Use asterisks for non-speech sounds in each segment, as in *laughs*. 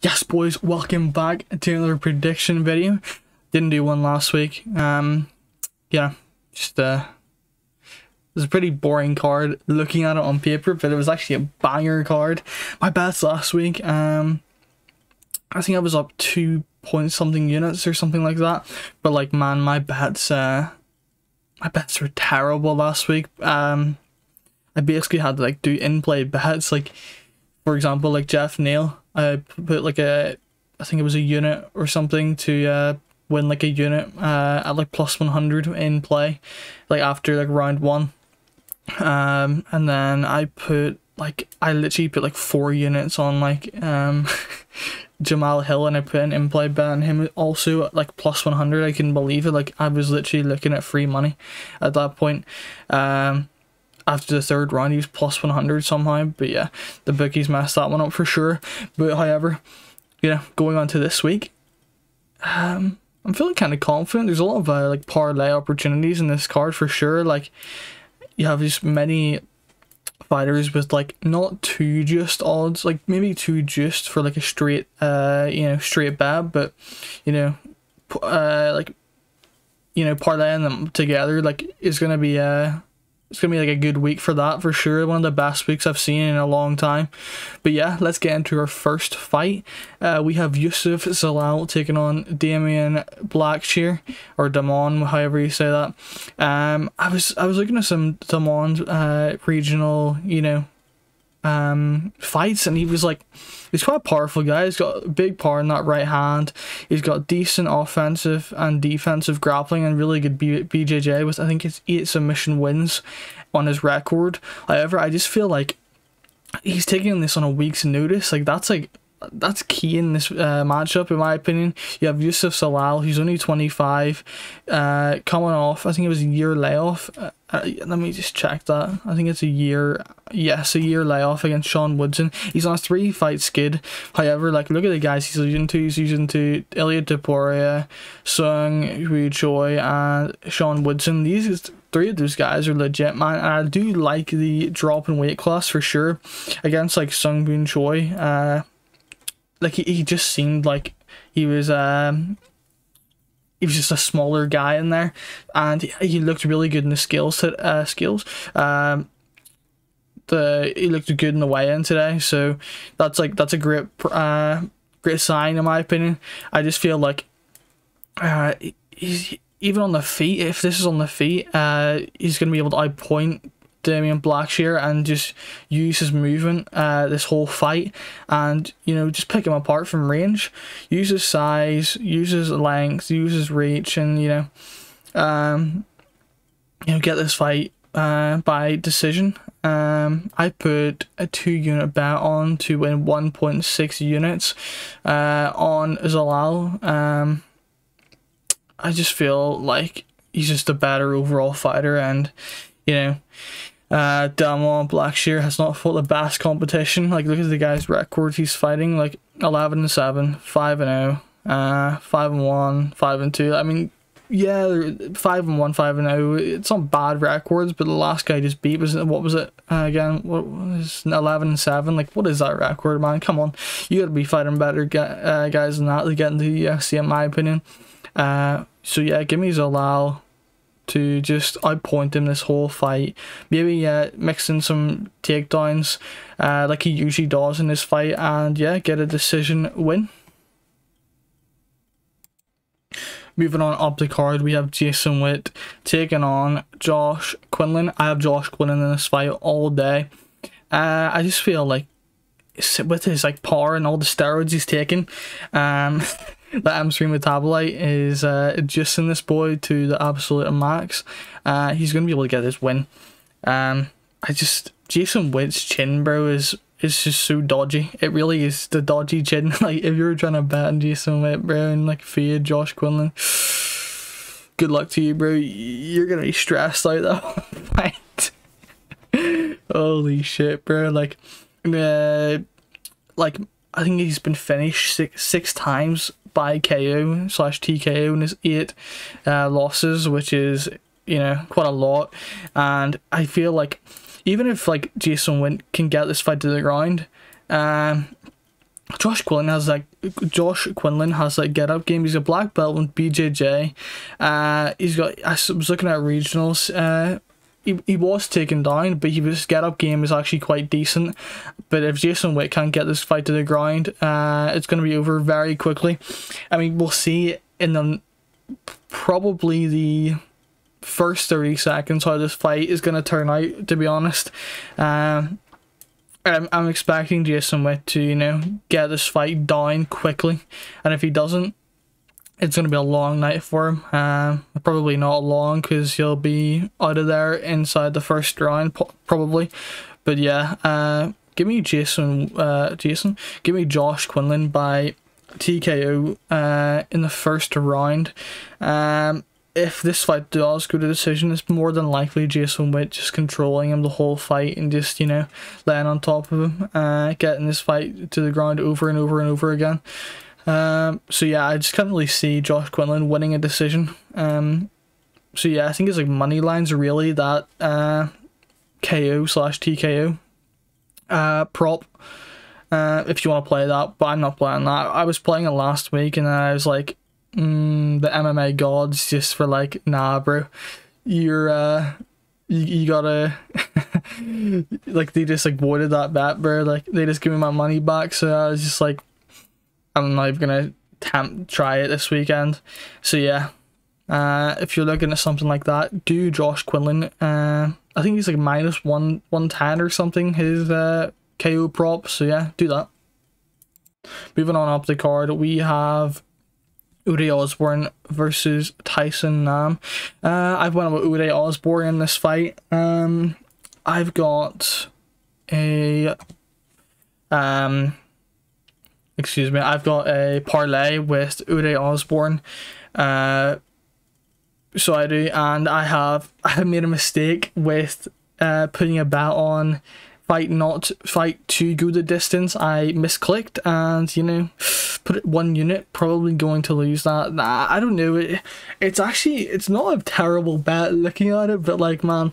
Yes, boys, welcome back to another prediction video. Didn't do one last week. Um, yeah, just uh, it was a pretty boring card looking at it on paper, but it was actually a banger card. My bets last week, um, I think I was up two point something units or something like that. But like, man, my bets, uh, my bets were terrible last week. Um, I basically had to like do in play bets, like for example, like Jeff Neal I put like a, I think it was a unit or something to uh, win like a unit uh, at like plus 100 in play, like after like round one. Um, and then I put like, I literally put like four units on like um, *laughs* Jamal Hill and I put an in play bet on him also at like plus 100. I can believe it. Like I was literally looking at free money at that point. Um, after the third round, he was plus 100 somehow. But yeah, the bookies messed that one up for sure. But however, yeah, going on to this week, um, I'm feeling kind of confident. There's a lot of uh, like parlay opportunities in this card for sure. Like you have just many fighters with like not too just odds, like maybe too just for like a straight, uh, you know, straight bet, but you know, uh, like you know, parlaying them together like is gonna be uh it's gonna be like a good week for that for sure. One of the best weeks I've seen in a long time. But yeah, let's get into our first fight. Uh, we have Yusuf Zalal taking on Damien Blackshear or Damon, however you say that. Um, I was I was looking at some Damon uh, regional, you know, um, fights, and he was like, he's quite a powerful guy. He's got big power in that right hand. He's got decent offensive and defensive grappling and really good B- BJJ with I think it's eight submission wins on his record. However, I just feel like he's taking this on a week's notice. Like that's like that's key in this uh, matchup, in my opinion. You have Yusuf Zalal, who's only 25, uh, coming off, I think it was a year layoff. Uh, uh, let me just check that. I think it's a year, yes, a year layoff against Sean Woodson. He's on a three fight skid. However, like, look at the guys he's losing to. He's losing to Ilia Topuria, Seungwoo Choi, and Sean Woodson. These three of those guys are legit, man. And I do like the drop in weight class for sure against like Sung Boon Choi. Uh, like he, he just seemed like he was um he was just a smaller guy in there and he, looked really good in the skills uh skills. Um the he looked good in the weigh-in today so that's like that's a great uh great sign in my opinion. I just feel like uh he's even on the feet if this is on the feet uh he's gonna be able to outpoint Damien Blackshear and just use his movement uh, this whole fight. And you know just pick him apart from range. Use his size use his length use his reach and you know um you know get this fight uh, by decision. Um I put a two unit bet on to win 1.6 units uh on Zalal. Um I just feel like he's just a better overall fighter and you know uh, Damon Blackshear has not fought the best competition. Like, look at the guy's record he's fighting. Like, 11 and 7, 5 and 0, uh, 5 and 1, 5 and 2. I mean, yeah, 5 and 1, 5 and 0. It's not bad records, but the last guy just beat was, what was it uh, again? What was 11 and 7? Like, what is that record, man? Come on. You gotta be fighting better uh, guys than that to get into the UFC, in my opinion. Uh, so, yeah, give me Zalal to just outpoint him this whole fight. Maybe uh, mix in some takedowns uh, like he usually does in this fight and yeah, get a decision win. Moving on up the card, we have Jason Witt taking on Josh Quinlan. I have Josh Quinlan in this fight all day. Uh, I just feel like with his like power and all the steroids he's taking, um, *laughs* that M3 metabolite is uh, adjusting this boy to the absolute max. Uh, he's going to be able to get this win. Um, I just Jason Witt's chin, bro, is is just so dodgy. It really is the dodgy chin. *laughs* like if you're trying to bet on Jason Witt, bro, and like fear Josh Quinlan, good luck to you, bro. You're gonna be stressed out though. *laughs* fight. *laughs* Holy shit, bro! Like, uh, like I think he's been finished six six times by KO slash TKO in his eight uh, losses, which is you know quite a lot. And I feel like even if like Jason Witt can get this fight to the ground, um, Josh Quinlan has like Josh Quinlan has like get up game. He's a black belt in BJJ. Uh, he's got. I was looking at regionals. Uh, he, he was taken down, but he his get up game is actually quite decent. But if Jason Witt can't get this fight to the ground, uh, it's going to be over very quickly. I mean, we'll see in the probably the first 30 seconds how this fight is going to turn out, to be honest. Um, I'm, I'm expecting Jason Witt to, you know, get this fight down quickly. And if he doesn't, it's going to be a long night for him. Um, probably not long because he'll be out of there inside the first round, probably. But yeah, uh, give me Jason, uh, Jason, give me Josh Quinlan by TKO uh, in the first round. Um, if this fight does go to decision, it's more than likely Jason Witt just controlling him the whole fight and just, you know, laying on top of him, uh, getting this fight to the ground over and over and over again. Um, so yeah, I just can't really see Josh Quinlan winning a decision. Um, so yeah, I think it's like money lines really that uh, KO slash TKO uh, prop. Uh, if you want to play that, but I'm not playing that. I was playing it last week and I was like, mm, the MMA gods just for like, nah, bro, you're uh, you, you gotta *laughs* like they just like voided that bet, bro. Like they just give me my money back. So I was just like, I'm not even gonna try it this weekend. So yeah, uh, if you're looking at something like that, do Josh Quinlan. Uh, I think he's like minus one one ten or something. His uh KO prop. So yeah, do that. Moving on up the card, we have Ode Osbourne versus Tyson Nam. Uh, I've went with Ode Osbourne in this fight. Um, I've got a um excuse me, I've got a parlay with Ode Osbourne. Uh, so I do, and I have I have made a mistake with uh, putting a bet on fight not fight to go the distance. I misclicked and you know put it one unit. Probably going to lose that. Nah, I don't know. It, it's actually it's not a terrible bet looking at it, but like man,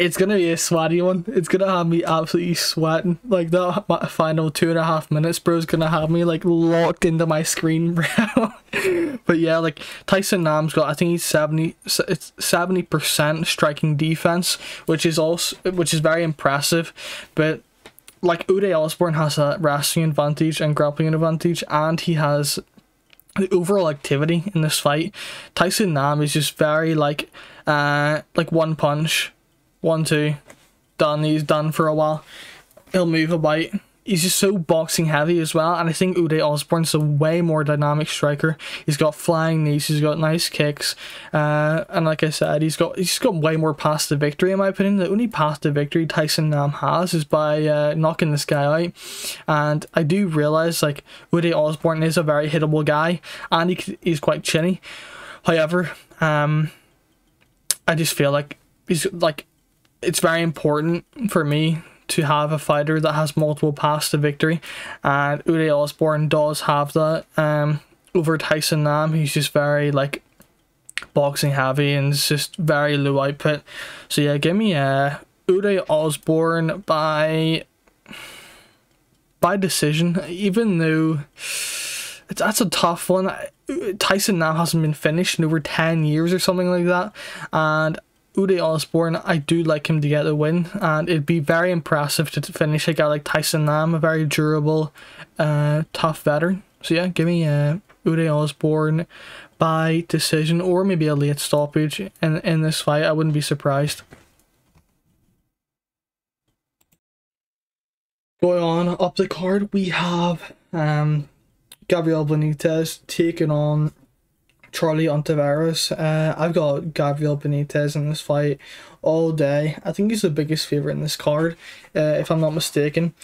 it's gonna be a sweaty one. It's gonna have me absolutely sweating. Like that final two and a half minutes, bro, is gonna have me like locked into my screen, *laughs* bro. but yeah, like Tyson Nam's got, I think he's 70 it's 70 percent striking defense, which is also which is very impressive. But like Ode Osbourne has a wrestling advantage and grappling advantage, and he has the overall activity in this fight. Tyson Nam is just very like uh like one punch one, two, done. He's done for a while. He'll move about. He's just so boxing heavy as well, and I think Ode Osbourne's a way more dynamic striker. He's got flying knees, he's got nice kicks, uh, and like I said, he's got he's got way more past the victory in my opinion. The only path to victory Tyson Nam has is by uh, knocking this guy out, and I do realize like Ode Osbourne is a very hittable guy, and he, he's quite chinny. However, um, I just feel like he's like it's very important for me to have a fighter that has multiple paths to victory, and Ode Osbourne does have that. Um, over Tyson Nam, he's just very like boxing heavy and it's just very low output. So yeah, give me uh Ode Osbourne by by decision, even though it's, that's a tough one. Tyson Nam hasn't been finished in over 10 years or something like that. And Ode Osbourne, I do like him to get a win, and it'd be very impressive to finish a guy like Tyson Nam, a very durable, uh, tough veteran. So yeah, give me uh, Ode Osbourne by decision or maybe a late stoppage in, in this fight. I wouldn't be surprised. Going on up the card, we have um, Gabriel Benitez taking on Charlie Ontiveros. Uh, I've got Gabriel Benitez in this fight all day. I think he's the biggest favorite in this card, uh, if I'm not mistaken.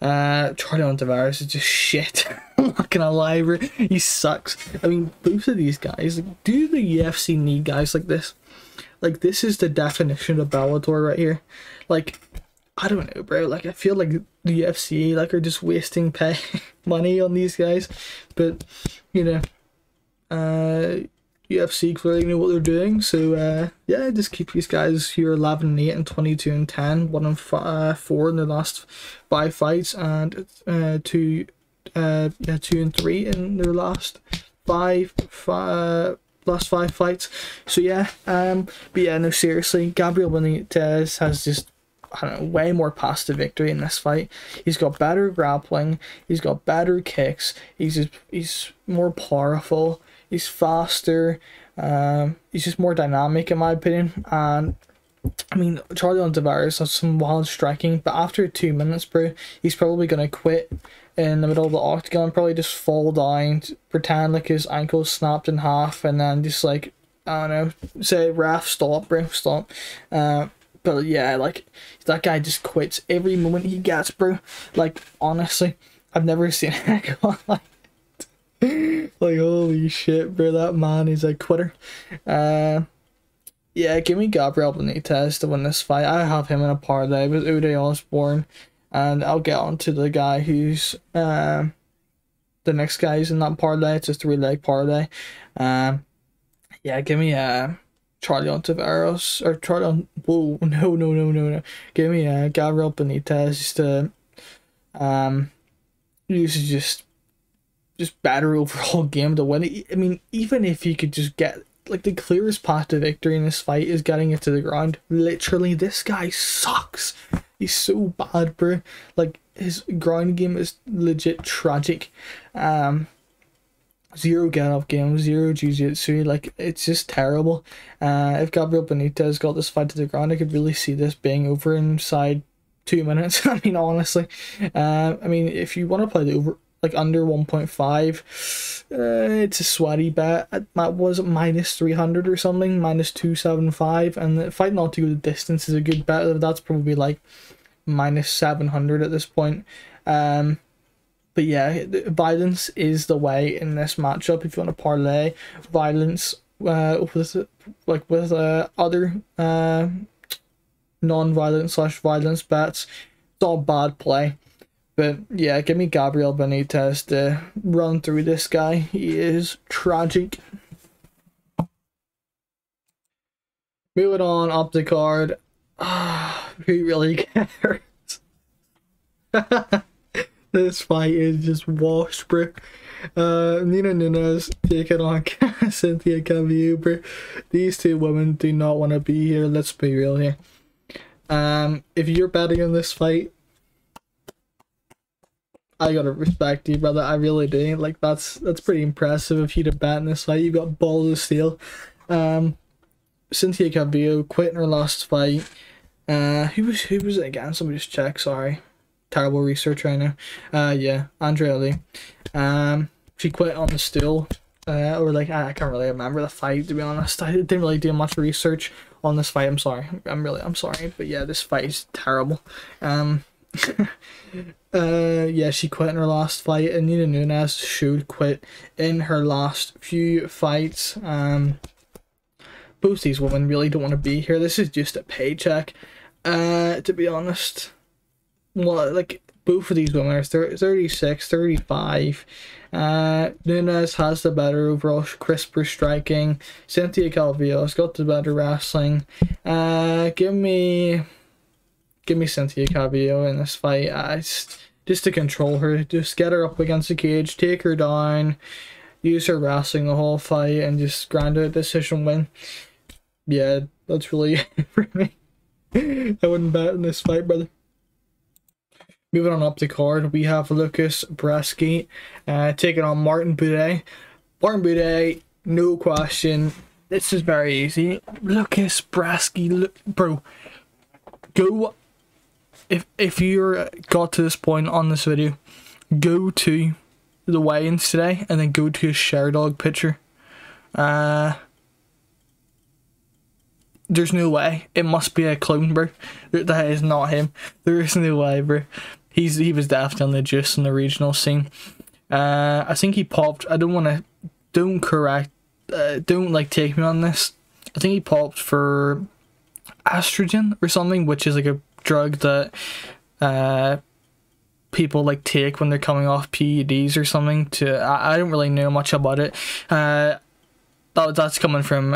Uh, Charlie Ontiveros is just shit. *laughs* I'm not gonna lie, he sucks. I mean, both of these guys. Do the UFC need guys like this? Like, this is the definition of Bellator right here. Like, I don't know, bro. Like, I feel like the UFC like are just wasting pay *laughs* money on these guys, but you know uh, UFC clearly know what they're doing. So uh, yeah, just keep these guys here 11 and 8 and 22 and 10, 1 and uh, 4 in the last five fights, and uh, two uh, yeah, two and three in their last five, five last five fights. So yeah, um, but yeah, no, seriously, Gabriel Benitez has just I don't know, way more past the victory in this fight. He's got better grappling. He's got better kicks. He's he's more powerful. He's faster. Um, he's just more dynamic in my opinion. And I mean, Charlie Ontiveros has some wild striking, but after two minutes, bro, he's probably gonna quit in the middle of the octagon, probably just fall down, pretend like his ankle snapped in half, and then just like I don't know, say ref stop, bro, stop. Uh, but yeah, like that guy just quits every moment he gets, bro. Like honestly, I've never seen *laughs* anyone like *laughs* like holy shit, bro. That man is a quitter. Uh, yeah, give me Gabriel Benitez to win this fight. I have him in a parlay with Ode Osbourne, and I'll get on to the guy who's uh, the next guy who's in that parlay. It's a three leg parlay. Um, yeah, give me uh Charlie Ontiveros or Charlie on whoa *laughs* no no no no no give me uh Gabriel Benitez just to um use just just better overall *laughs* game to win it. I mean even if he could just get like the clearest path to victory in this fight is getting it to the ground. Literally this guy sucks. He's so bad bro. Like his ground game is legit tragic. Um zero get up game, zero jiu-jitsu, like it's just terrible. Uh, if Gabriel Benitez got this fight to the ground, I could really see this being over inside two minutes. *laughs* I mean, honestly, uh, I mean, if you want to play the over like under 1.5 uh, it's a sweaty bet that was minus 300 or something minus 275 and fighting fight not to go the distance is a good bet that's probably like minus 700 at this point um but yeah, violence is the way in this matchup. If you want to parlay violence uh, with like with uh, other uh, non-violent slash violence bets, it's all bad play. But yeah, give me Gabriel Benitez to run through this guy. He is tragic. Moving on up the card. *sighs* who really *laughs* cares? *laughs* This fight is just washed, bro. Uh, Nina Nunes taking on *laughs* Cynthia Calvillo. These two women do not want to be here. Let's be real here. Um, if you're betting on this fight, I gotta respect you, brother. I really do. Like that's that's pretty impressive if you'd have bet in this fight. You've got balls of steel. Um, Cynthia Calvillo quit in her last fight. Uh, who was who was it again? Somebody just check. Sorry terrible research right now. Uh, yeah, Andrea Lee. Um, she quit on the stool. Uh, or like I, I can't really remember the fight to be honest. I didn't really do much research on this fight. I'm sorry. I'm really I'm sorry, but yeah, this fight is terrible. Um, *laughs* uh, yeah, she quit in her last fight. Anita Nunes should quit in her last few fights. Um, both these women really don't want to be here. This is just a paycheck. Uh, to be honest well, like both of these women are 36, 35. Uh, Nunes has the better overall crisper striking. Cynthia Calvillo's got the better wrestling. Uh, give me, give me Cynthia Calvillo in this fight. Uh, just, to control her, just get her up against the cage, take her down, use her wrestling the whole fight, and just grind a decision win. Yeah, that's really *laughs* for me. I wouldn't bet in this fight, brother. Moving on up the card, we have Lucas Brzeski uh, taking on Martin Buday. Martin Buday, no question. This is very easy. Lucas Brzeski, look, bro, go. If if you're got to this point on this video, go to the weigh-ins today and then go to his Sherdog picture. Uh, there's no way. It must be a clone, bro. That is not him. There is no way, bro he's he was definitely on the juice in the regional scene. Uh, I think he popped. I don't want to. Don't correct. Uh, don't like take me on this. I think he popped for estrogen or something, which is like a drug that uh people like take when they're coming off PEDs or something. To I, I don't really know much about it. Uh, that that's coming from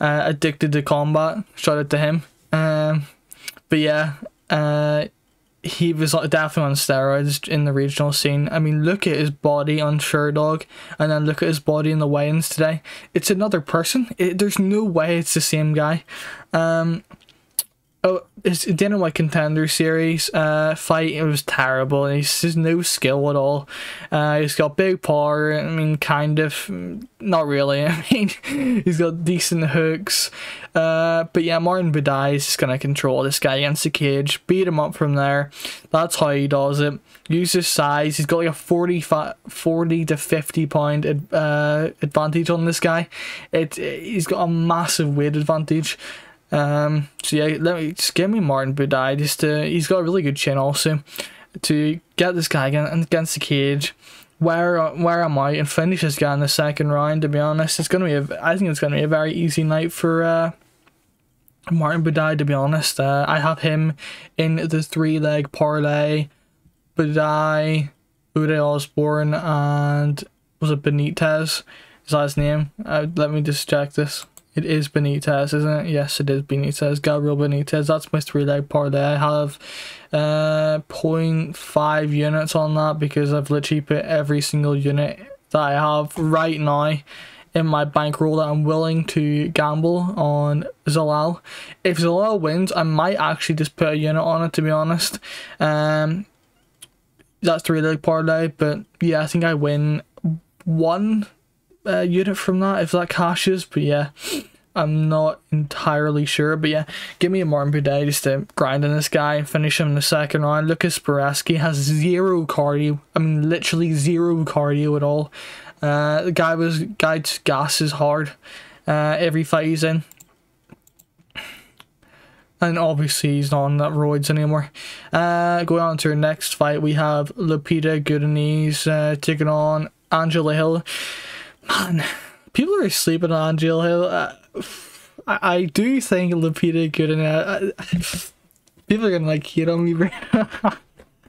uh, addicted to combat. Shout out to him. Um, but yeah, uh, he was definitely on steroids in the regional scene. I mean, look at his body on Sherdog, and then look at his body in the weigh-ins today. It's another person. It, there's no way it's the same guy. Um, oh, his Dana White Contender Series uh, fight, it was terrible. He's has no skill at all. Uh, he's got big power. I mean, kind of, not really. *laughs* I mean, he's got decent hooks. Uh, but yeah, Martin Buday is just gonna control this guy against the cage, beat him up from there. That's how he does it. Use his size. He's got like a 40, 40 to 50 pound uh, advantage on this guy. It, he's got a massive weight advantage. Um, so yeah, let me just give me Martin Buday. Just to, he's got a really good chin also to get this guy against the cage. Where where am I and finish this guy in the second round? To be honest, it's gonna be a, I think it's gonna be a very easy night for uh, Martin Buday. To be honest, uh, I have him in the three leg parlay. Buday, Ode Osbourne, and was it Benitez? Is that his name? Uh, let me just check this. It is Benitez, isn't it? Yes, it is Benitez. Gabriel Benitez. That's my three leg parlay. I have uh 0.5 units on that because I've literally put every single unit that I have right now in my bankroll that I'm willing to gamble on Zalal. If Zalal wins, I might actually just put a unit on it to be honest. Um that's three leg parlay, but yeah, I think I win one uh, unit from that if that cashes. But yeah, I'm not entirely sure. But yeah, give me a Martin Buday just to grind on this guy and finish him in the second round. Lucas Brzeski has zero cardio. I mean, literally zero cardio at all. Uh, the guy was guy gasses hard uh, every fight he's in. And obviously he's not on that roids anymore. Uh, going on to our next fight, we have Lupita Godinez uh, taking on Angela Hill man, people are sleeping on Jill Hill. Uh, I, I do think Lupita good and uh, people are gonna like hate on me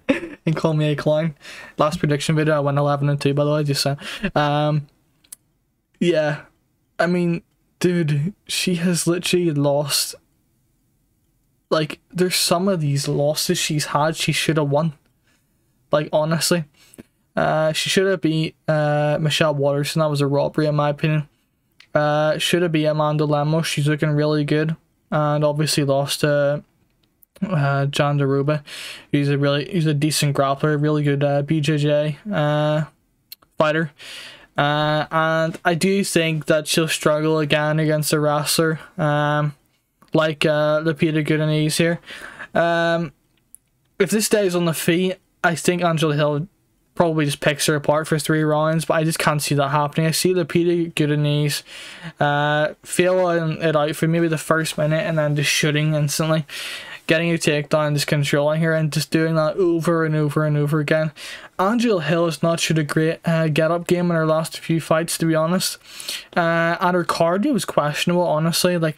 *laughs* and call me a clown. Last prediction video I went eleven and two by the way, just saying. Um, yeah, I mean, dude, she has literally lost. Like, there's some of these losses she's had she should have won. Like honestly, uh, she should have beat uh, Michelle Waterson. That was a robbery, in my opinion. Uh, should have beat Amanda Lemos. She's looking really good. And obviously lost to uh, Jandiroba. He's a really he's a decent grappler, really good uh, BJJ uh, fighter. Uh, and I do think that she'll struggle again against a wrestler um, like uh, Lupita Godinez here. Um, if this stays on the feet, I think Angela Hill probably just picks her apart for three rounds, but I just can't see that happening. I see Lupita Godinez uh, feeling it out for maybe the first minute and then just shooting instantly, getting a takedown, just controlling her and just doing that over and over and over again. Angela Hill has not shot a great uh, get up game in her last few fights, to be honest. Uh, and her cardio was questionable, honestly. Like,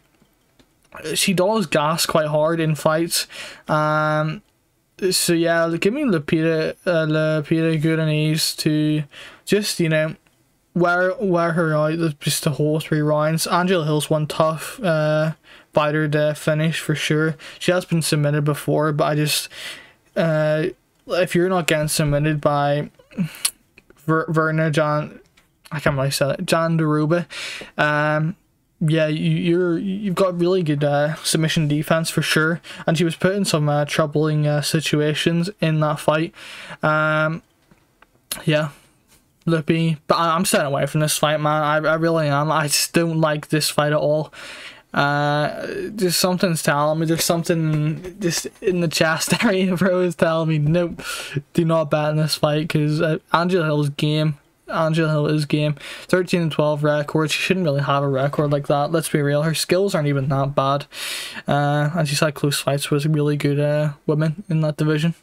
she does gas quite hard in fights. Um, so yeah, give me Lupita, uh, Lupita Godinez to just you know wear wear her out just the whole three rounds. Angela Hill's one tough uh, fighter to finish for sure. She has been submitted before, but I just uh, if you're not getting submitted by Ver- Verna John, I can't really say it, John Daruba, um, yeah, you, are you've got really good uh, submission defense for sure, and she was put in some uh, troubling uh, situations in that fight. Um, yeah, Lippy, but I, am staying away from this fight, man. I, I really am. I just don't like this fight at all. Uh, just something's telling me there's something just in the chest *laughs* area, bro, telling me nope, do not bet in this fight because uh, Angela Hill's game Angela Hill is game. 13 and 12 record. She shouldn't really have a record like that. Let's be real. Her skills aren't even that bad. Uh, and she's had close fights with really good uh, women in that division.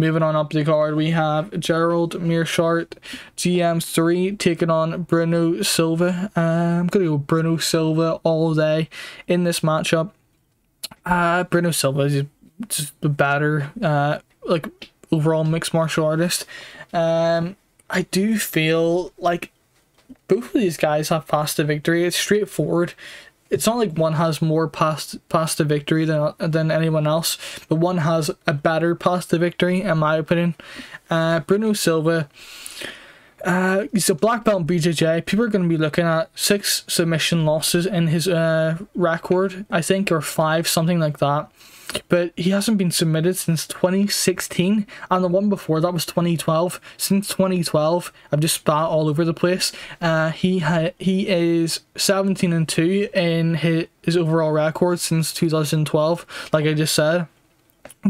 Moving on up the card, we have Gerald Meerschaert, GM3, taking on Bruno Silva. Uh, I'm going to go Bruno Silva all day in this matchup. Uh, Bruno Silva is just a better uh, like overall mixed martial artist. Um, I do feel like both of these guys have passed the victory. It's straightforward. it's not like one has more past past to victory than than anyone else, but one has a better past to victory, in my opinion. Uh, Bruno Silva. Uh, he's a black belt in BJJ. People are going to be looking at six submission losses in his uh, record, I think, or five, something like that. But he hasn't been submitted since 2016 and the one before that was 2012 since 2012 i've just spat all over the place. Uh, he ha- he is 17 and 2 in his, his overall record since 2012 like i just said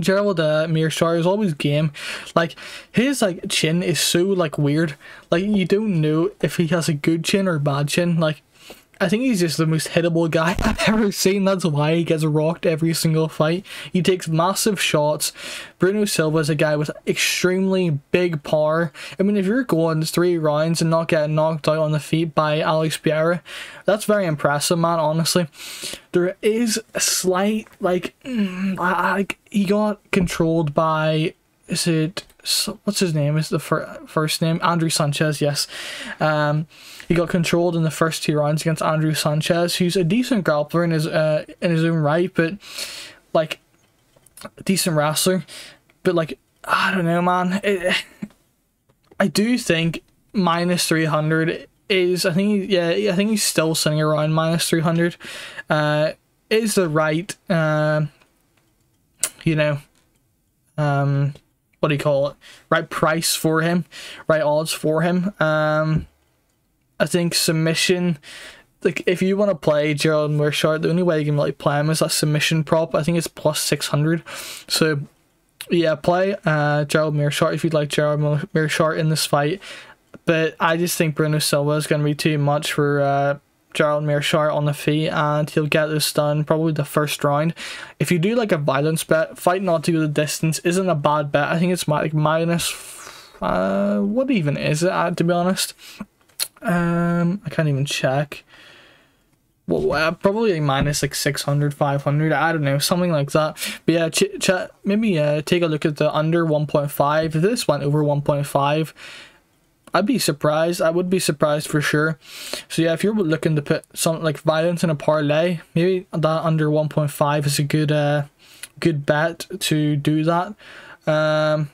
Gerald uh, Meerschaert is always game. Like his like chin is so like weird. Like you don't know if he has a good chin or bad chin. Like I think he's just the most hittable guy *laughs* I've ever seen. That's why he gets rocked every single fight. He takes massive shots. Bruno Silva is a guy with extremely big power. I mean, if you're going three rounds and not getting knocked out on the feet by Alex Pereira, that's very impressive, man, honestly. There is a slight, like, like he got controlled by, is it, what's his name? Is the fir- first name? Andrew Sanchez, yes. Um, he got controlled in the first two rounds against Andrew Sanchez, who's a decent grappler in his uh, in his own right, but like decent wrestler. But like I don't know, man. It, I do think minus three hundred is I think yeah I think he's still sitting around minus three hundred. Uh, is the right uh, you know um what do you call it right price for him right odds for him um I think submission like if you want to play Gerald Meerschaert, the only way you can really play him is that submission prop. I think it's plus six hundred. So yeah, play uh Gerald Meerschaert if you'd like Gerald Meerschaert in this fight. But I just think Bruno Silva is going to be too much for uh, Gerald Meerschaert on the feet, and he'll get this done probably the first round. If you do like a violence bet, fight not to go the distance isn't a bad bet. I think it's like minus. Uh, what even is it? To be honest. Um, I can't even check. Well, uh, probably like minus like 600, 500, I don't know, something like that. But yeah, ch- ch- maybe uh, take a look at the under 1.5. If this went over 1.5, I'd be surprised. I would be surprised for sure. So yeah, if you're looking to put something like violence in a parlay, maybe that under 1.5 is a good uh good bet to do that. Um,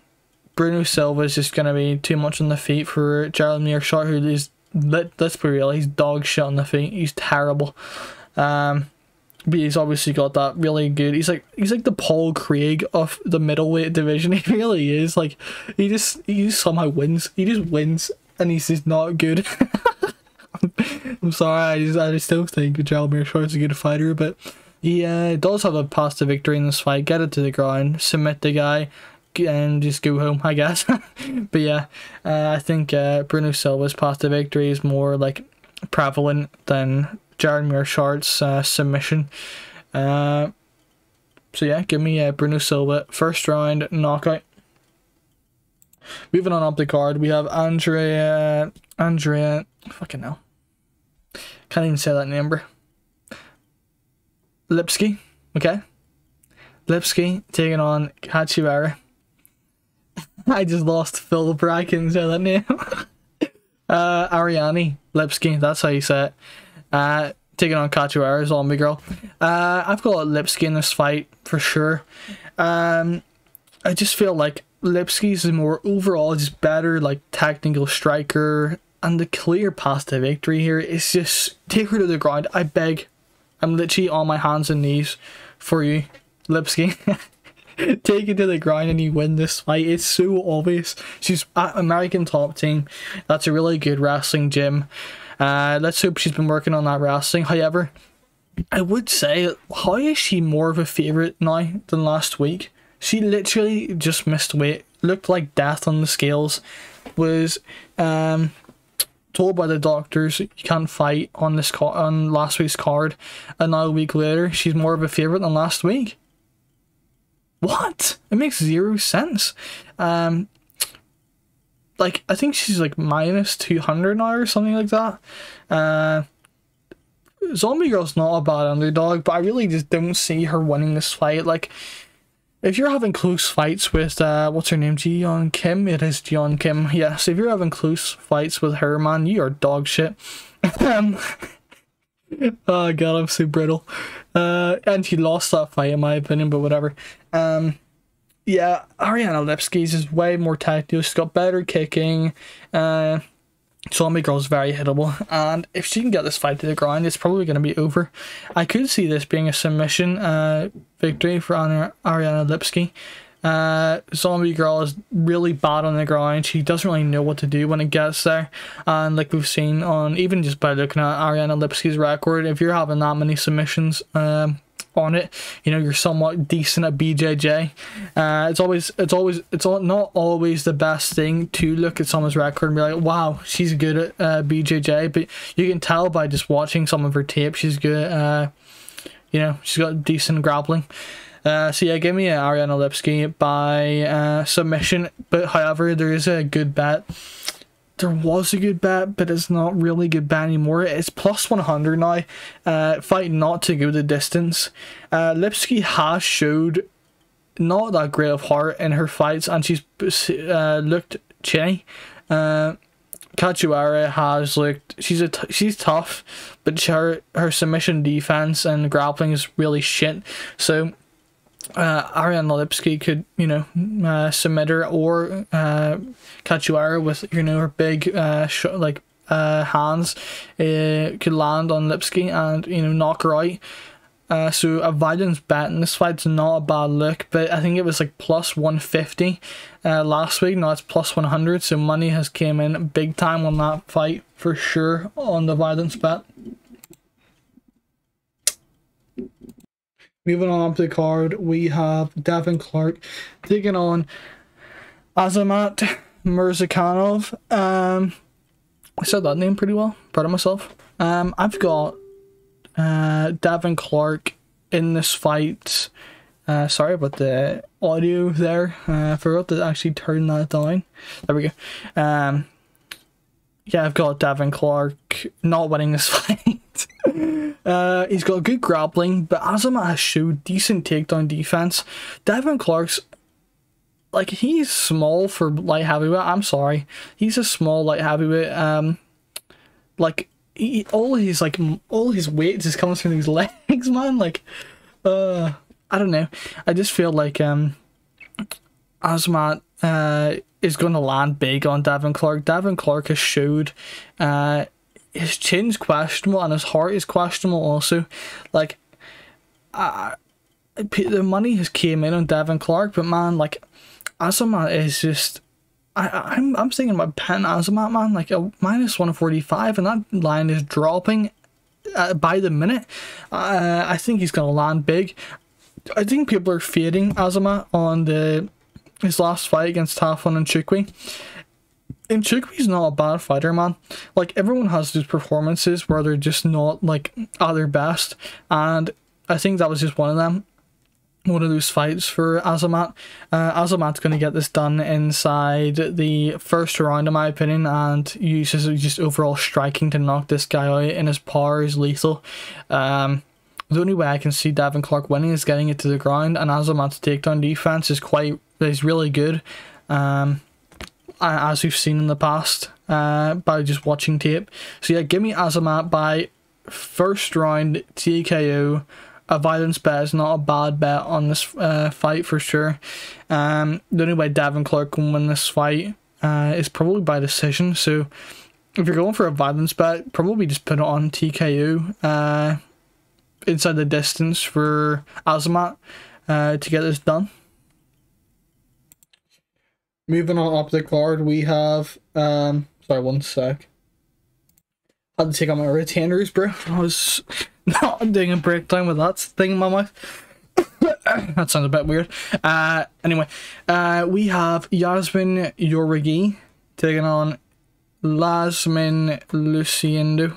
Bruno Silva is just gonna be too much on the feet for Gerald Meerschaert, who is let, let's be real, he's dog shit on the feet. He's terrible. Um, but he's obviously got that really good. He's like he's like the Paul Craig of the middleweight division. *laughs* He really is. Like he just he just somehow wins. He just wins, and he's just not good. *laughs* I'm sorry. I just I still think Gerald is a good fighter, but he uh, does have a path to victory in this fight. Get it to the ground, submit the guy, and just go home, I guess. *laughs* but yeah, uh, I think uh, Bruno Silva's path to victory is more like prevalent than Jared Meerschaert's uh, submission. Uh, so yeah, give me uh, Bruno Silva first round knockout. Moving on up the card, we have Andrea Andrea fucking hell. Can't even say that number. Lipski, okay. Lipski taking on Cachoeira. *laughs* I just lost Phil Bracken, say that name. *laughs* uh, Ariane Lipski, that's how you say it. Uh, taking on Cachoeira, zombie girl. Uh, I've got Lipski in this fight for sure. Um, I just feel like Lipski's is more overall just better, like technical striker, and the clear path to victory here is just take her to the ground. I beg, I'm literally on my hands and knees for you, Lipski. *laughs* *laughs* take it to the ground and you win this fight. It's so obvious. She's at American top team. That's a really good wrestling gym. Uh, let's hope she's been working on that wrestling. However, I would say, how is she more of a favourite now than last week? She literally just missed weight, looked like death on the scales, was um, told by the doctors you can't fight on this on last week's card, and now a week later she's more of a favourite than last week. What? It makes zero sense. Um, like I think she's like minus two hundred now or something like that. Uh, Zombie Girl's not a bad underdog, but I really just don't see her winning this fight. Like, if you're having close fights with uh, what's her name, Ji-yeon Kim, it is Ji-yeon Kim. Yes, if you're having close fights with her, man, you are dog shit. *laughs* um, oh god, I'm so brittle. Uh, and he lost that fight in my opinion, but whatever. Um, yeah, Ariana Lipski's is way more technical. She's got better kicking. Uh, Zombie Girl's very hittable, and if she can get this fight to the ground, it's probably going to be over. I could see this being a submission uh, victory for Ariane Lipski. Uh, Zombie Girl is really bad on the ground. She doesn't really know what to do when it gets there. And like we've seen on, even just by looking at Ariana Lipski's record, if you're having that many submissions, um, on it. You know, you're somewhat decent at BJJ. Uh, it's always, it's always, it's all, not always the best thing to look at someone's record and be like, wow, she's good at uh, BJJ. But you can tell by just watching some of her tape, she's good. Uh, you know, she's got decent grappling. Uh, so yeah, give me Ariane Lipski by uh, submission. But however, there is a good bet there was a good bet, but it's not really good bet anymore. It's plus 100 now. Uh, fighting not to go the distance. Uh, Lipski has showed not that great of heart in her fights, and she's uh, looked chinny. Uh, Cachoeira has looked she's a t- she's tough, but her her submission defense and grappling is really shit. So uh, Ariane Lipski could, you know, uh, submit her or uh, Cachoeira with, you know, her big, uh, like, uh, hands uh, could land on Lipski and, you know, knock her out. Uh, so a violence bet in this fight's not a bad look, but I think it was like plus 150 uh, last week. Now it's plus 100, so money has came in big time on that fight for sure on the violence bet. Moving on to the card, we have Devin Clark taking on Azamat Murzakanov. Um, I said that name pretty well. Proud of myself. Um, I've got uh, Devin Clark in this fight. Uh, sorry about the audio there. Uh, I forgot to actually turn that down. There we go. Um, yeah, I've got Devin Clark not winning this *laughs* fight. Uh, he's got good grappling, but Azamat has showed decent takedown defense. Devin Clark's like he's small for light heavyweight. I'm sorry, he's a small light heavyweight. Um, like he, all his like all his weight just comes from these *laughs* legs, man. Like, uh, I don't know. I just feel like um, Azamat uh is going to land big on Devin Clark. Devin Clark has showed uh, his chin's questionable and his heart is questionable also. Like, uh, the money has came in on Devin Clark, but man, like, Azamat is just. I, I'm I'm thinking about Penn Azamat, man, like a minus 145, and that line is dropping uh, by the minute. Uh, I think he's going to land big. I think people are fading Azamat on the his last fight against Tafon Nchukwi. And Chukwi's not a bad fighter, man. Like, everyone has these performances where they're just not, like, at their best. And I think that was just one of them. One of those fights for Azamat. Uh, Azamat's going to get this done inside the first round, in my opinion, and uses just overall striking to knock this guy out, and his power is lethal. Um, the only way I can see Devin Clark winning is getting it to the ground, and Azamat's takedown defense is quite is really good, um, as we've seen in the past uh, by just watching tape. So yeah, give me Azamat by first round TKO. A violence bet is not a bad bet on this uh, fight for sure. Um, the only way Devin Clark can win this fight uh, is probably by decision. So if you're going for a violence bet, probably just put it on TKO uh, inside the distance for Azamat uh, to get this done. Moving on up the card, we have um sorry, one sec. I had to take out my retainers, bro. *laughs* I was not doing a breakdown with that thing in my mouth. *coughs* that sounds a bit weird. Uh anyway, uh we have Yazmin Jauregui taking on Iasmin Lucindo.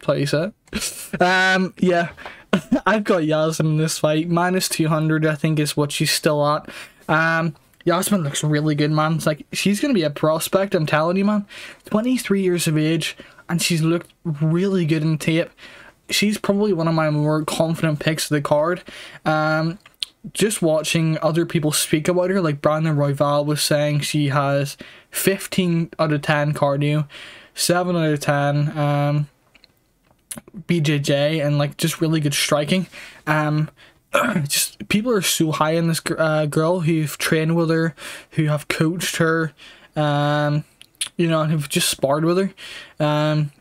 Play set. Um yeah. *laughs* I've got Yazmin in this fight. Minus 200, I think, is what she's still at. Um, Yazmin looks really good, man. It's like she's gonna be a prospect. I'm telling you, man. 23 years of age, and she's looked really good in tape. She's probably one of my more confident picks of the card. Um, just watching other people speak about her, like Brandon Royval was saying, she has 15 out of 10 cardio, 7 out of 10 um, BJJ and like just really good striking. Um, *clears throat* just people are so high on this uh, girl who've trained with her, who have coached her, um, you know, and have just sparred with her. Um,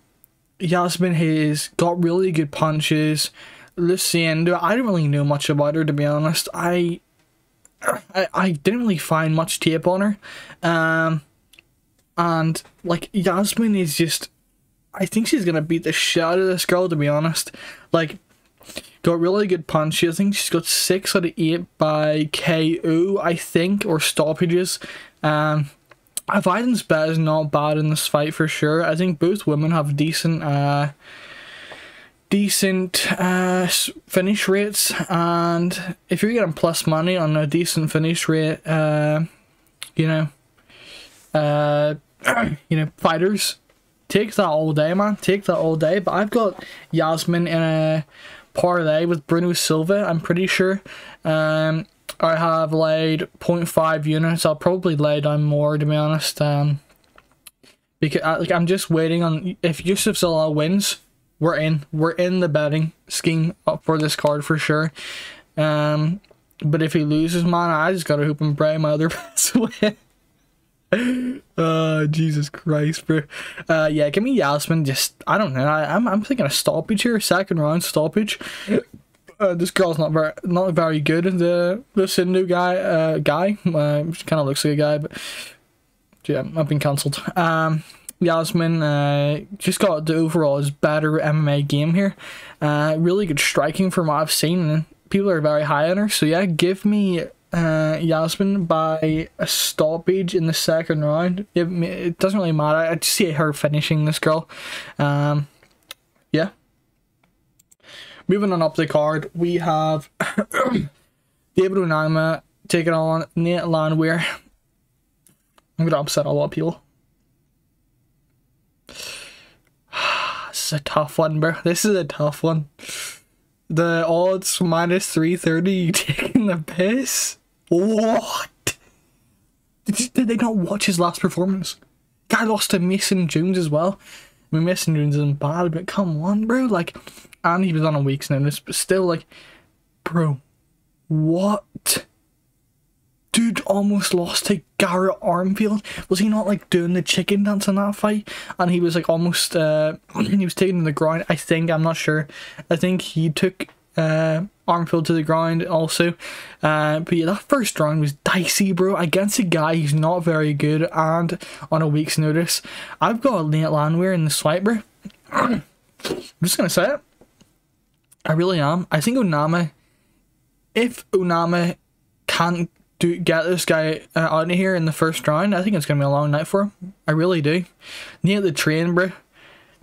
Yazmin has got really good punches. Lucindo, I don't really know much about her to be honest. I I, I didn't really find much tape on her. Um, and like Yazmin is just I think she's gonna beat the shit out of this girl to be honest. Like got really good punches. I think she's got six out of eight by KO, I think, or stoppages. Um Viden's bet is not bad in this fight for sure. I think both women have decent uh decent uh, finish rates and if you're getting plus money on a decent finish rate uh, you know uh, *clears throat* you know fighters take that all day man take that all day but I've got Yazmin in a parlay with Bruno Silva I'm pretty sure um, I have laid 0.5 units I'll probably lay down more to be honest um, because uh, like I'm just waiting on if Yusuf Zalal wins we're in. We're in the betting scheme for this card for sure. Um, but if he loses, man, I just gotta hope and pray my other *laughs* bets win. Uh Jesus Christ, bro. Uh yeah, give me Yazmin. Just I don't know. I, am I'm, I'm thinking a stoppage here, second round stoppage. Uh, this girl's not very not very good. The the Sindhu guy uh guy uh, kind of looks like a guy, but yeah, I've been cancelled. Um. Yazmin uh, just got the overall is better MMA game here. Uh, really good striking from what I've seen. People are very high on her. So yeah, give me uh, Yazmin by a stoppage in the second round. It, it doesn't really matter. I just see her finishing this girl. Um, yeah. Moving on up the card, we have *coughs* David Onama taking on Nate Landwehr. I'm gonna upset a lot of people. *sighs* this is a tough one, bro. This is a tough one. The odds minus 330 *laughs* taking the piss? What? Did, did they not watch his last performance? Guy lost to Mason Jones as well. I mean, Mason Jones isn't bad, but come on, bro. Like, and he was on a week's notice, but still, like, bro, what? dude almost lost to Garrett Armfield. Was he not like doing the chicken dance in that fight? And he was like almost uh *clears throat* he was taken to the ground. I think I'm not sure. I think he took uh Armfield to the ground also. Uh but yeah that first round was dicey bro against a guy who's not very good and on a week's notice. I've got a Nate Landwehr in the swipe bro. *clears throat* I'm just gonna say it. I really am. I think Onama if Onama can't do get this guy uh, out of here in the first round. I think it's gonna be a long night for him. I really do. Nate the train, bro.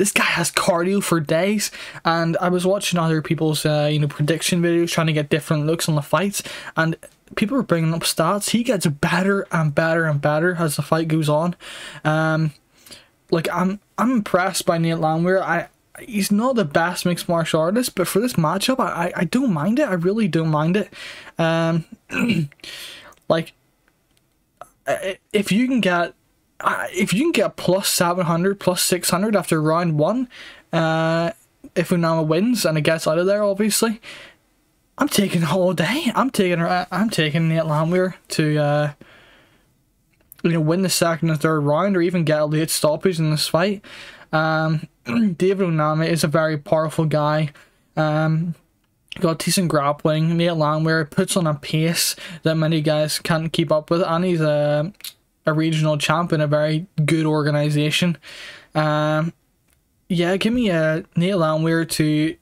This guy has cardio for days, and I was watching other people's uh, you know prediction videos trying to get different looks on the fights, and people are bringing up stats. He gets better and better and better as the fight goes on. Um, like I'm I'm impressed by Nate Landwehr. I he's not the best mixed martial artist, but for this matchup, I, I, I don't mind it. I really don't mind it. Um, *clears throat* Like, uh, if you can get, if you can get plus 700, plus 600 after round one, uh, if Onama wins and it gets out of there, obviously, I'm taking all day. I'm taking, I'm taking Nate Landwehr to, uh, you know, win the second and third round or even get a late stoppage in this fight. Um, *clears throat* David Onama is a very powerful guy. Um, got decent grappling. Nate Landwehr puts on a pace that many guys can't keep up with, and he's a a regional champ in a very good organization. Um, yeah, give me a Nate Landwehr to,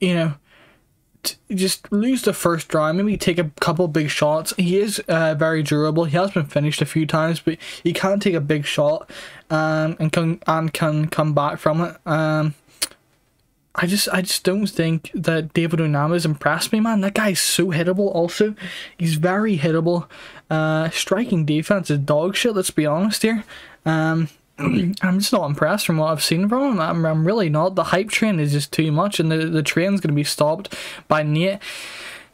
you know, just lose the first round. Maybe take a couple big shots. He is uh, very durable. He has been finished a few times, but he can take a big shot, um, and can and can come back from it. Um, I just I just don't think that David Onama's impressed me, man. That guy's so hittable also. He's very hittable. Uh striking defense is dog shit, let's be honest here. Um *clears throat* I'm just not impressed from what I've seen from him. I'm, I'm really not. The hype train is just too much, and the, the train's going to be stopped by Nate.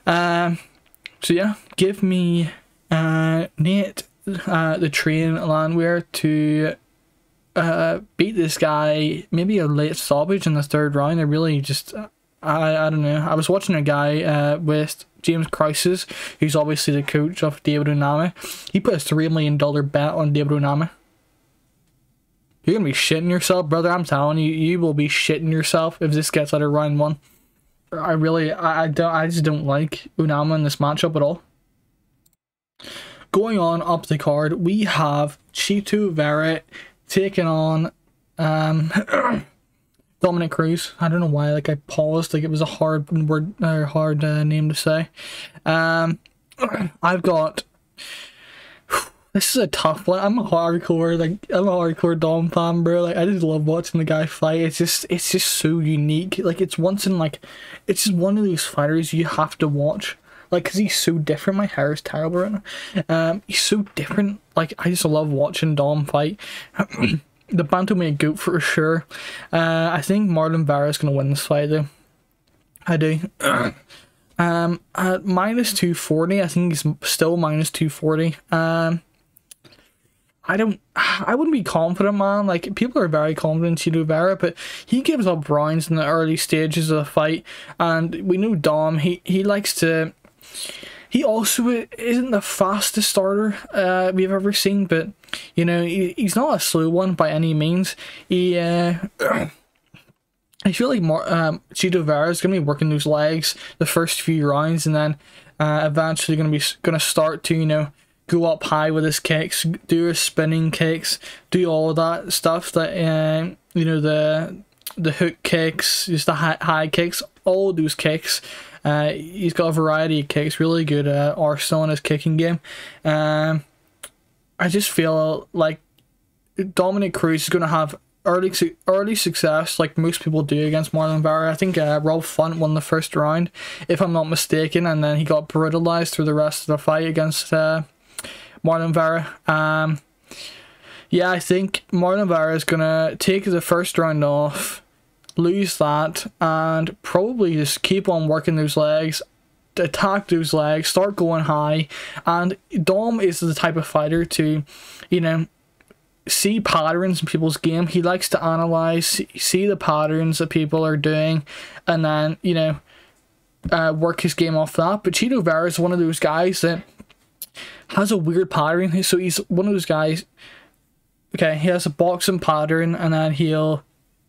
Um, so, yeah, give me uh, Nate, uh, the train Landwehr to uh, beat this guy maybe a late stoppage in the third round. I really just I I don't know. I was watching a guy uh, with James Krause, who's obviously the coach of David Onama. He put a three million dollar bet on David Onama. You're gonna be shitting yourself, brother. I'm telling you, you will be shitting yourself if this gets out of round one. I really, I, I don't, I just don't like Onama in this matchup at all. Going on up the card, we have Chito Vera taking on um, *coughs* Dominick Cruz. I don't know why, like I paused, like it was a hard word or hard uh, name to say. Um, *coughs* I've got. *sighs* This is a tough one. I'm a hardcore, like I'm a hardcore Dom fan, bro. Like I just love watching the guy fight. It's just, it's just so unique. Like it's once in like, it's just one of these fighters you have to watch like because he's so different. My hair is terrible right now um he's so different. Like i just love watching dom fight. *clears throat* The bantamweight goat for sure. Uh i think marlon vera is gonna win this fight though. I do. *clears throat* Um at minus 240 i think he's still minus 240 um I don't, *sighs* I wouldn't be confident, man. Like, people are very confident in Chito Vera, but he gives up rounds in the early stages of the fight. And we know Dom, he, he likes to, he also isn't the fastest starter uh, we've ever seen, but you know he, he's not a slow one by any means. He, uh, *clears throat* I feel like more um, Chito Vera is gonna be working those legs the first few rounds, and then uh, eventually gonna be gonna start to you know go up high with his kicks, do his spinning kicks, do all that stuff that uh, you know the the hook kicks, just the high, high kicks, all those kicks uh, he's got a variety of kicks, really good uh, arsenal in his kicking game. Um, I just feel like Dominick Cruz is going to have early early success, like most people do against Marlon Vera. I think uh, Rob Font won the first round, if I'm not mistaken, and then he got brutalized through the rest of the fight against uh, Marlon Vera. Um, yeah, I think Marlon Vera is gonna take the first round off lose that, and probably just keep on working those legs, attack those legs, start going high. And Dom is the type of fighter to, you know, see patterns in people's game. He likes to analyze, see the patterns that people are doing, and then, you know, uh, work his game off that. But Chito Vera is one of those guys that has a weird pattern. So he's one of those guys. Okay, he has a boxing pattern, and then he'll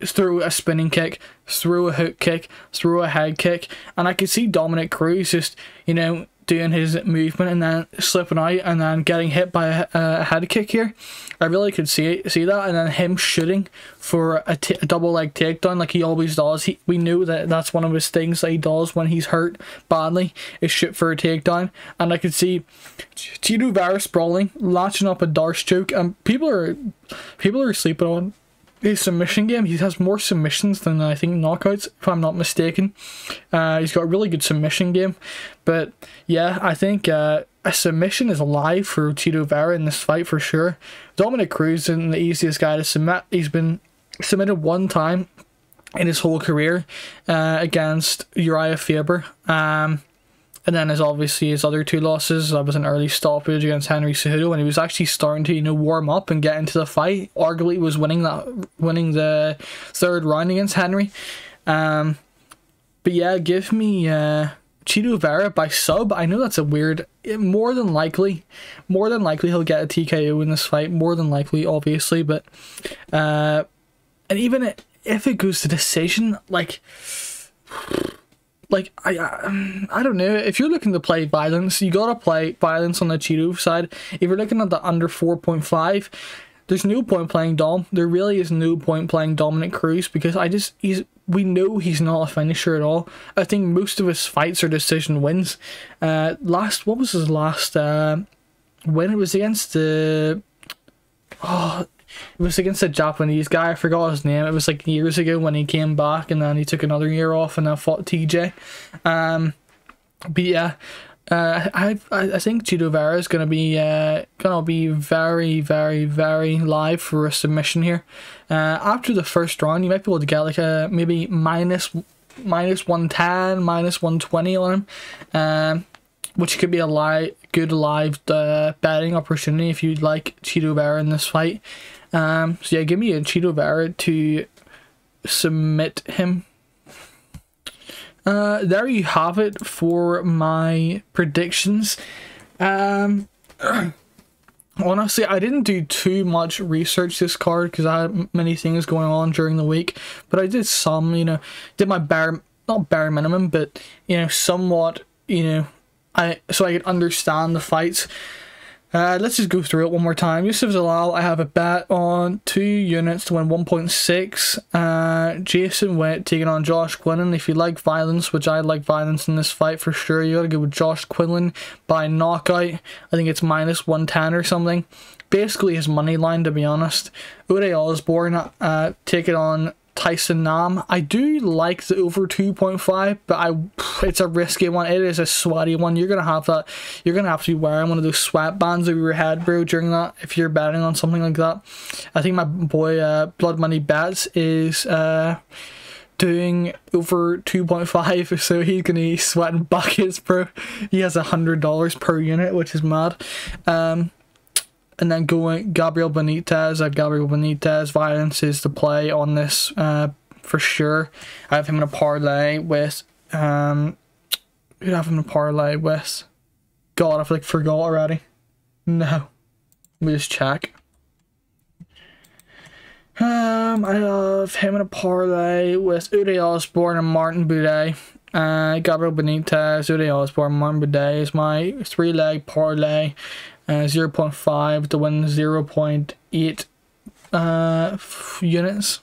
through a spinning kick, through a hook kick, through a head kick, and I could see Dominick Cruz just, you know, doing his movement and then slipping out and then getting hit by a, a head kick here. I really could see see that, and then him shooting for a, a double leg takedown like he always does. He we knew that that's one of his things that he does when he's hurt badly is shoot for a takedown, and I could see Chito Vera sprawling, latching up a D'Arce choke, and people are people are sleeping on his submission game, he has more submissions than I think knockouts, if I'm not mistaken. Uh, he's got a really good submission game. But yeah, I think uh, a submission is alive for Chito Vera in this fight for sure. Dominick Cruz isn't the easiest guy to submit. He's been submitted one time in his whole career uh, against Urijah Faber. Um, and then as obviously his other two losses, that was an early stoppage against Henry Cejudo, and he was actually starting to you know warm up and get into the fight. Arguably was winning that winning the third round against Henry. Um, but yeah, give me uh, Chito Vera by sub. I know that's a weird. More than likely, more than likely he'll get a TKO in this fight. More than likely, obviously, but uh, and even if it goes to decision, like like I, I, I don't know. If you're looking to play violence you gotta play violence on the Chito side. If you're looking at the under 4.5 there's no point playing Dom. There really is no point playing Dominick Cruz because I just he's we know he's not a finisher at all. I think most of his fights are decision wins. Uh last what was his last uh when it was against the oh it was against a Japanese guy. I forgot his name. It was like years ago when he came back, and then he took another year off and then fought TJ. Um, but yeah, uh, I I think Chito Vera is gonna be uh gonna be very very very live for a submission here. Uh, after the first round, you might be able to get like a maybe minus minus one ten, minus one twenty on him. Um, which could be a li- good live uh, betting opportunity if you'd like Chito Vera in this fight. Um, so yeah, give me a Chito Vera to submit him. Uh, there you have it for my predictions. Um, *clears throat* honestly, I didn't do too much research this card because I had many things going on during the week, but I did some, you know, did my bare, not bare minimum, but, you know, somewhat, you know, I, so I could understand the fights. Uh, let's just go through it one more time. Yusuf Zalal, I have a bet on two units to win 1.6. Uh, Jason Witt taking on Josh Quinlan. If you like violence, which I like violence in this fight for sure, you gotta go with Josh Quinlan by knockout. I think it's minus 110 or something. Basically his money line, to be honest. Ode Osbourne uh, taking on Tyson Nam. I do like the over 2.5, but I it's a risky one. It is a sweaty one. You're gonna have that. You're gonna have to be wearing one of those sweatbands over your head, bro, during that if you're betting on something like that. I think my boy uh, Blood Money Bets is uh doing over 2.5 *laughs* so he's gonna be sweating buckets bro he has a hundred dollars per unit which is mad um and then going Gabriel Benitez. I have Gabriel Benitez. Violence is the play on this uh, for sure. I have him in a parlay with um, who have him in a parlay with? God, I've like forgot already. No, let me just check. Um, I have him in a parlay with Ode Osbourne and Martin Buday. Uh, Gabriel Benitez, Ode Osbourne, Martin Buday is my three leg parlay uh, 0.5 to win 0.8 uh, units.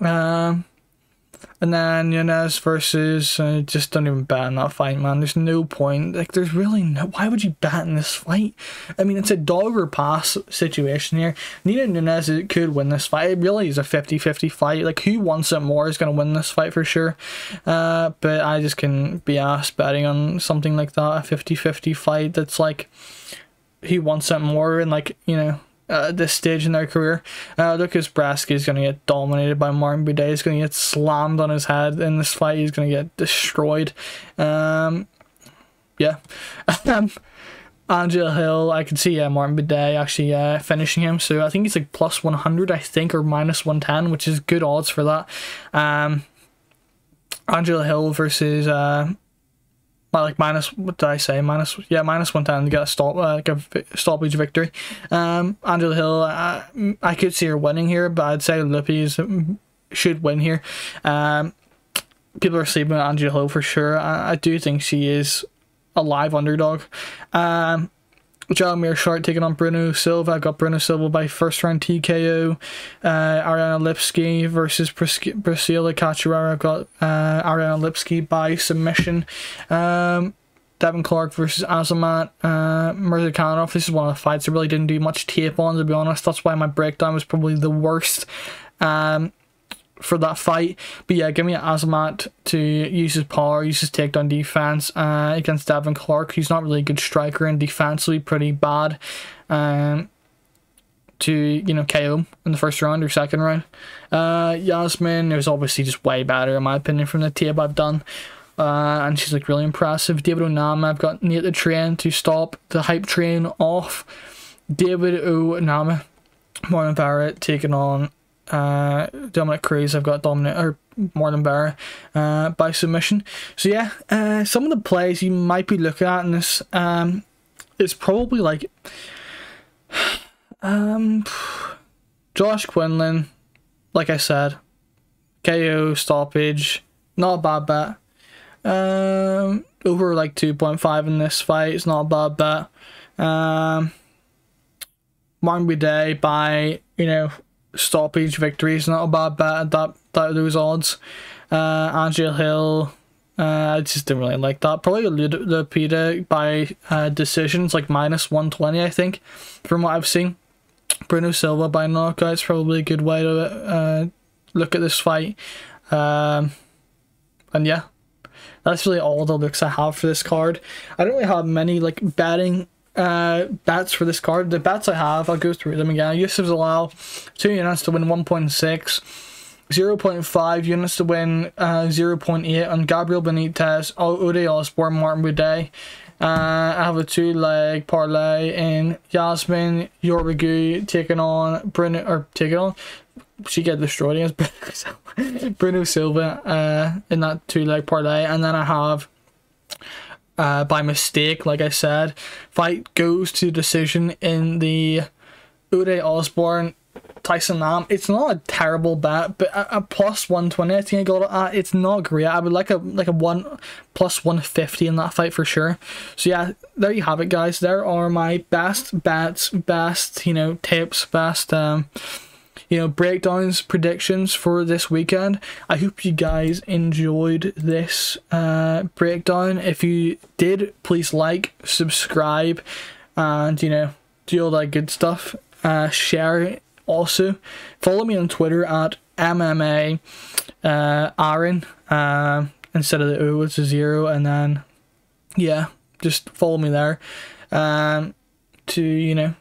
Um, and then Nunes versus uh, just don't even bet in that fight, man. There's no point. Like, there's really no. Why would you bet in this fight? I mean, it's a dog or pass situation here. Nina Nunes could win this fight. It really is a 50 50 fight. Like, who wants it more is going to win this fight for sure. Uh, but I just can be asked betting on something like that a 50 50 fight that's like he wants something more and like you know uh, this stage in their career. Uh, Lucas Brzeski is going to get dominated by Martin Buday. He's going to get slammed on his head in this fight. He's going to get destroyed. Um, yeah. *laughs* um, Angela Hill, I can see uh, Martin Buday actually uh, finishing him. So I think he's like plus 100, I think, or minus 110, which is good odds for that. Um, Angela Hill versus uh, like minus what did I say minus yeah minus one ten to get a stop uh, like a stoppage victory. Um, Angela Hill, I, I could see her winning here, but I'd say Lippies should win here. Um, people are sleeping on Angela Hill for sure. I, I do think she is a live underdog. Um, John Meerschaert taking on Bruno Silva. I've got Bruno Silva by first round TKO. Uh, Ariane Lipski versus Pris- Priscila Cachoeira. I've got uh, Ariane Lipski by submission. Um, Devin Clark versus Azamat uh, Murzakanov. This is one of the fights I really didn't do much tape on, to be honest. That's why my breakdown was probably the worst. Um, for that fight. But yeah, give me Azamat to use his power, use his takedown defense uh, against Devin Clark. He's not really a good striker and defensively pretty bad. Um, to you know KO in the first round or second round. Uh, Yazmin is obviously just way better in my opinion from the tape I've done. Uh, and she's like really impressive. David Onama, I've got Nate the train to stop the hype train off. David Onama, Marlon Barrett taking on uh, Dominick Cruz. I've got Dominick or Marlon Barra uh, by submission. So yeah, uh, some of the plays you might be looking at in this um, is probably like *sighs* um, Josh Quinlan. Like I said, KO stoppage, not a bad bet. Um, over like two point five in this fight. It's not a bad bet. Um, Martin Buday by you know stoppage victory is not a bad bet at that, that those odds. Uh, Angel Hill, uh, I just didn't really like that. Probably Lupita by uh, decisions, like minus 120, I think, from what I've seen. Bruno Silva by knockout is probably a good way to uh, look at this fight. Um, and yeah, that's really all the looks I have for this card. I don't really have many like betting uh, bats for this card. The bats I have, I'll go through them again. Yusuf Zalal, 2 units to win 1.6, 0.5 units to win uh, 0.8 on Gabriel Benitez, Ode Osbourne, Martin Buday. Uh, I have a two leg parlay in Yazmin Jauregui taking on Bruno or taking on she get destroyed against *laughs* Bruno Silva uh, in that two leg parlay, and then I have uh, by mistake, like I said, fight goes to decision in the Ode Osbourne Tyson Nam. It's not a terrible bet, but a, a plus one twenty. I think I got it at. It's not great. I would like a like a one plus one fifty in that fight for sure. So yeah, there you have it, guys. There are my best bets, best you know tips, best um you know breakdowns predictions for this weekend. I hope you guys enjoyed this uh breakdown. If you did please like subscribe and you know do all that good stuff. Uh share also follow me on twitter at mma uh aaron uh, instead of the o it's a zero and then yeah just follow me there. Um to you know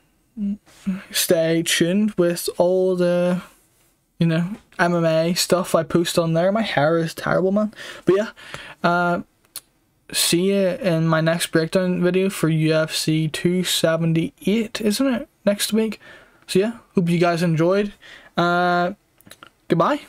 stay tuned with all the you know MMA stuff I post on there. My hair is terrible, man. But yeah, uh, see you in my next breakdown video for UFC 278, isn't it? Next week. So yeah, hope you guys enjoyed. Uh, goodbye.